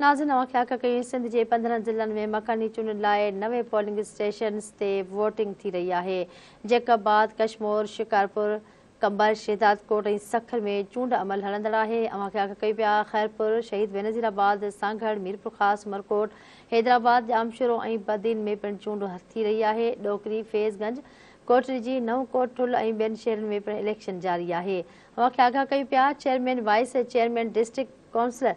नाज़िन अवां कयूं सिंध जे पंद्रहं ज़िलनि में मकानी चूंडुनि लाइ नवे पोलिंग स्टेशन्स ते वोटिंग थी रही आहे। जैकबाद कशमोर, शिकारपुर कंबर शहदादकोट ऐं सखर में चूंड अमल हलंदड़ आहे। अवां खे कई पिया, ख़ैरपुर, शहीद बेनज़ीराबाद सांघड़ मीरपुर ख़ासि मरकोट, हैदराबाद, जामशुरो बदीन में पिणु चूंड थी रही आहे। डोकरी, फैज़गंज कोटरी जी नव कोटुल ऐं ॿियनि शहरनि में पिणु इलेक्शन जारी आहे। अवां खे आगाह कई पिया, chairman, vice chairman, district councillor